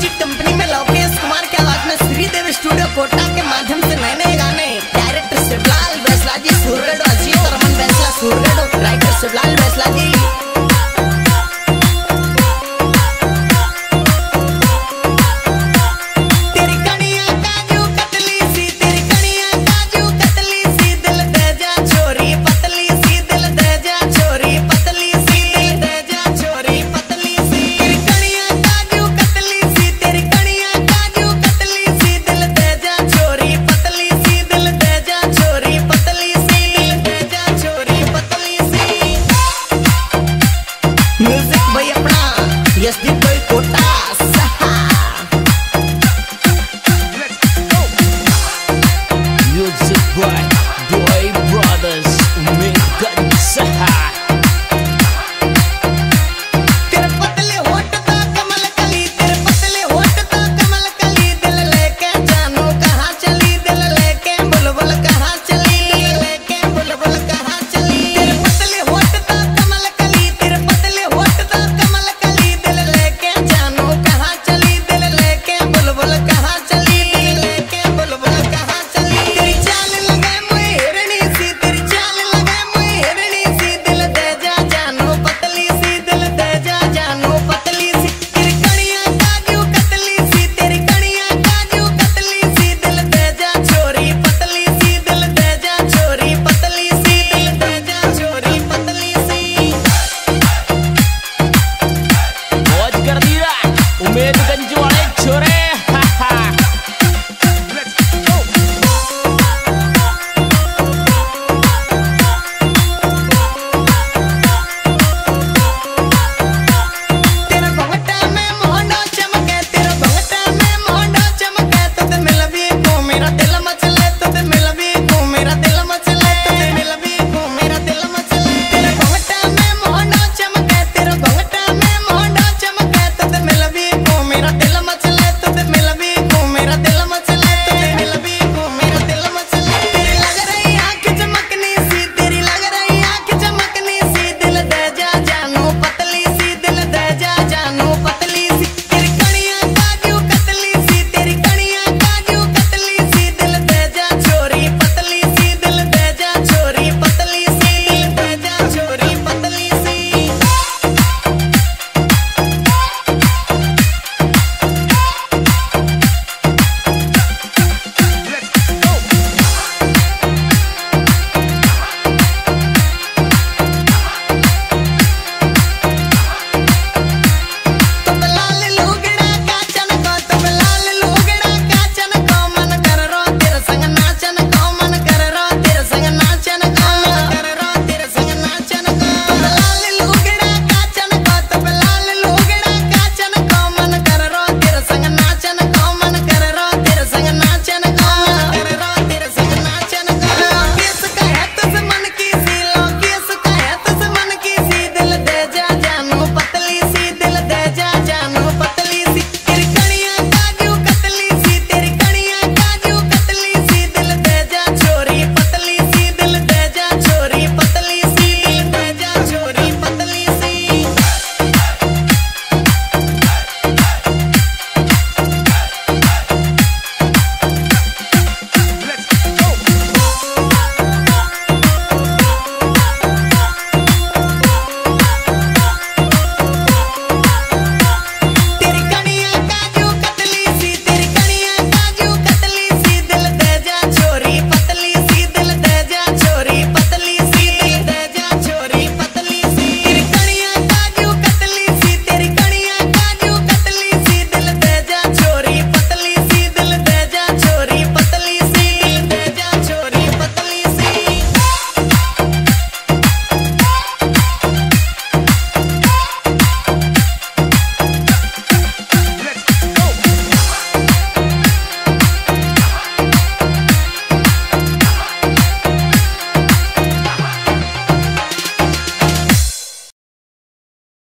Music company में लोकेश कुमार के आवाज़ में श्रीदेव स्टूडियो कोटा के माध्यम से नए नए Music by a plan. Yes, the O medo da